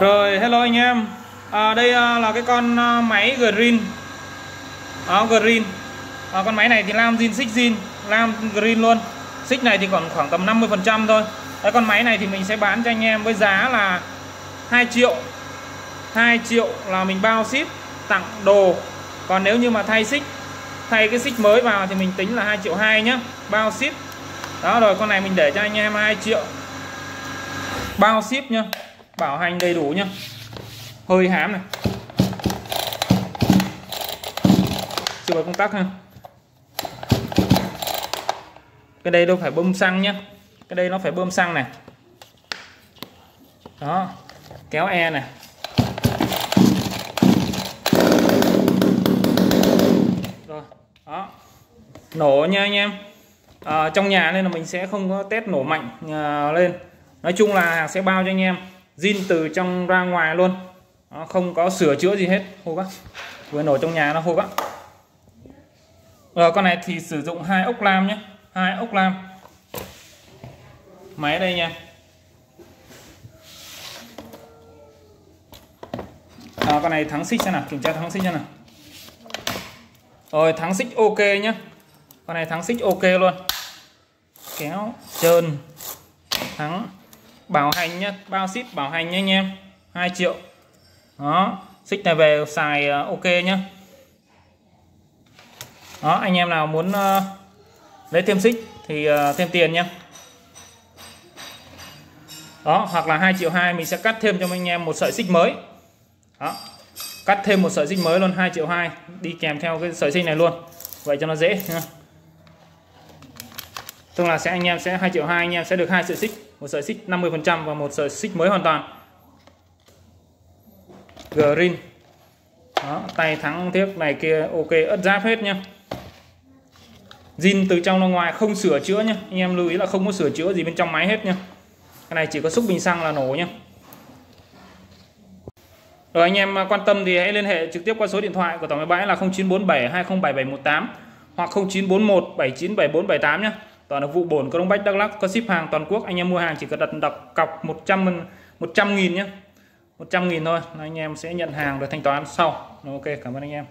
Rồi hello anh em. À, Đây à, là cái con à, máy Green. À, Green. À, Con máy này thì lam zin xích zin. Lam green luôn. Xích này thì còn khoảng tầm 50% thôi. Đấy, Con máy này thì mình sẽ bán cho anh em với giá là 2 triệu. 2 triệu là mình bao ship tặng đồ. Còn nếu như mà thay xích Thay cái xích mới vào thì mình tính là 2 triệu 2 nhá. Bao ship. Đó rồi con này mình để cho anh em 2 triệu. Bao ship nhá bảo hành đầy đủ nhá. Hơi hám này. Chưa có công tắc ha. Cái đây đâu phải bơm xăng nhá. Cái đây nó phải bơm xăng này. Đó kéo e này. Rồi đó. Nổ nha anh em. À, trong nhà nên là mình sẽ không có test nổ mạnh à, lên. Nói chung là hàng sẽ bao cho anh em zin từ trong ra ngoài luôn. Nó không có sửa chữa gì hết hô bác. Vừa nổ trong nhà nó hô bác. Rồi con này thì sử dụng hai ốc lam nhé. Hai ốc lam. Máy đây nha. À, con này thắng xích xem nào kiểm tra thắng xích xem nào. Rồi thắng xích ok nhé. Con này thắng xích ok luôn. Kéo trơn thắng bảo hành nhá bao ship bảo hành nhá anh em 2 triệu. Đó xích này về xài ờ, ok nhá. Đó anh em nào muốn uh, lấy thêm xích thì uh, thêm tiền nhá. Đó hoặc là 2 triệu 2 mình sẽ cắt thêm cho anh em một sợi xích mới. Đó cắt thêm một sợi xích mới luôn 2 triệu 2 đi kèm theo cái sợi xích này luôn. Vậy cho nó dễ nhá tức là sẽ anh em sẽ 2 triệu 2 anh em sẽ được hai sợi xích một sợi xích 50% và một sợi xích mới hoàn toàn. Green. Đó, tay thắng thiếc này kia ok ớt giáp hết nhá. Zin từ trong ra ngoài không sửa chữa nhá. Anh em lưu ý là không có sửa chữa gì bên trong máy hết nhá. Cái này chỉ có xúc bình xăng là nổ nhá. Rồi anh em quan tâm thì hãy liên hệ trực tiếp qua số điện thoại của tổng máy bãi là 0947 207718 hoặc 0941 797478 nhé toàn là vụ bổn có đông bách, đắk lắc có ship hàng toàn quốc. Anh em mua hàng chỉ cần đặt đọc cọc 100 100 nghìn nhé 100 nghìn thôi. Là anh em sẽ nhận hàng rồi thanh toán sau. Ok, cảm ơn anh em.